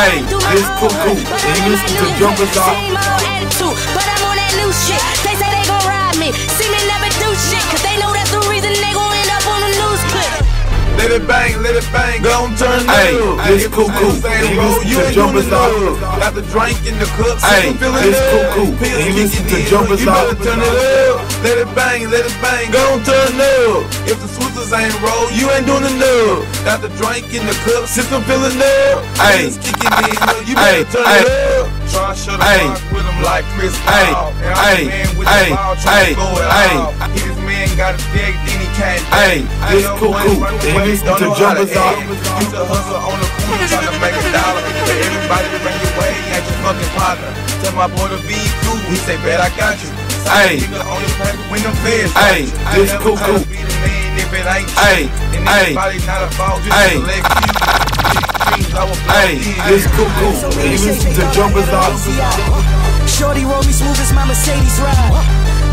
Hey, this cuckoo. And you listen to Jumpers Off. Same old attitude, but I'm on that new shit. They say they gon' ride me. See me never do shit, cause they know that's the reason they gon' end up on the news clip. Let it bang, let it bang, gon' turn Hey, up. this If it's cuckoo. And you listen to ain't Jumpers doing Off. enough. Got the drink in the cup, Hey, sippin' feeling this love. cuckoo. Pills And you listen to in, Jumpers You better turn it up. Let it bang, let it bang, gon' turn up. If the Swishers ain't roll, you ain't doing enough. Got the drink in the cup, sippin' feeling love. Hey, kicking in, you better turn hey. it up. Try to shut the Hey. with him like Chris Hey, Paul. And I'm hey, the man with hey, the ball, hey, trying to go it hey. all. He this man got a big, then he can't Hey, this know cuckoo. boys run And you away, listen don't to Jumpers. Off. Used to hustle on the corner trying to make a dollar. But everybody bring your way, ain't your fucking partner. Tell my boy to be cool, he say, bet I got you. Hey. Nigga on your paper when them feds Hey, watch you. I this never cuckoo. try to be the man if it ain't Hey, true. And hey, everybody not a fault, just hey. select few. Dreams I will blow Hey, this cuckoo. And you listen to Jumpers Off. Shorty roll me smooth as my Mercedes ride.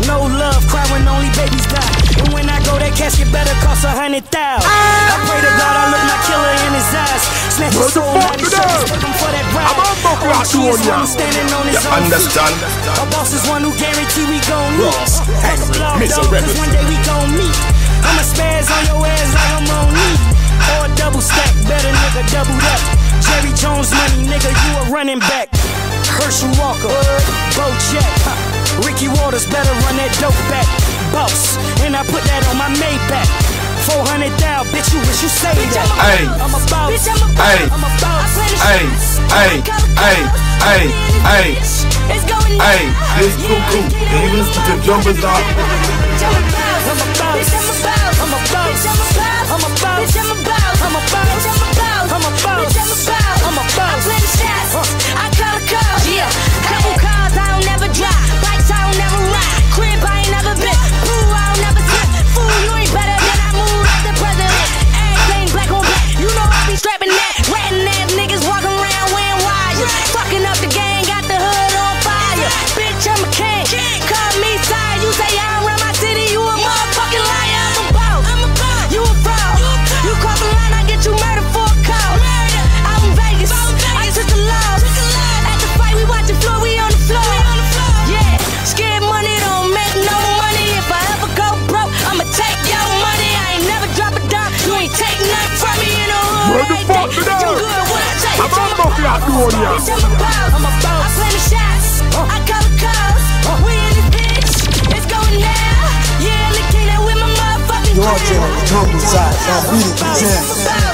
No love, cry when only babies die. And when I go, that casket better cost a hundred thousand. Ah. I pray to God I look my killer in his eyes. Snatch his soul out his chest, looking for that bride. I'm on Boca OG Rock is doing one ya. who's standing on his You own understand? feet. A boss is one who guarantee we gon' meet. Ross, Fuck a blog, Mr. dog, cause one day we gon' meet. I'ma spaz on your ass like I'm on knee. Or a double stack, better nigga, double that. Jerry Jones money, nigga, you a running back. Herschel Walker, Bo Jack, Ricky Watters better run that dope back. Boss, and I put that on my Maybach. 400 down, bitch, you wish you saved that. Hey, I'm a boss. I'm a boss. Hey. I'm a boss. I play the Hey, hey, I call the hey, calls. Hey, We in this hey. It's going Hey, this cuckoo. And you listen to Jumpers Boca Rock boss. doing ya. Bitch, I'm a boss. I'm a boss. I play the shots. Uh. I call the calls. We in this bitch. It's going down. Yeah, the king that with my motherfucking You're on the jungle side, now beat it.